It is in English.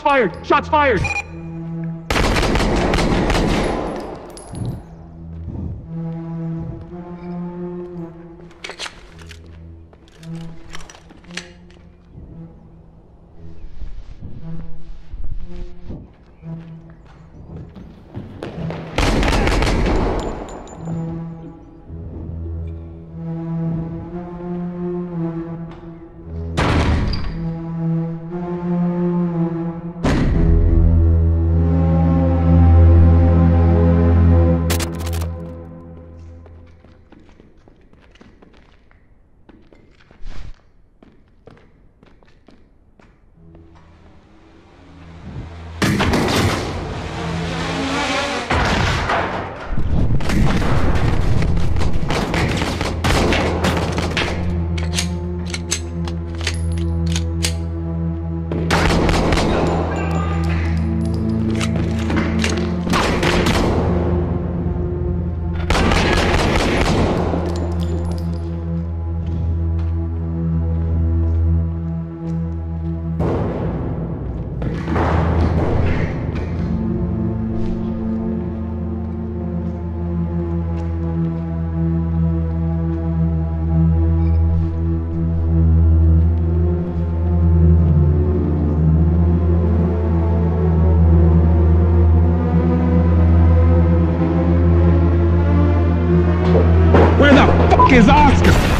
fired! Shots fired! is Oscar.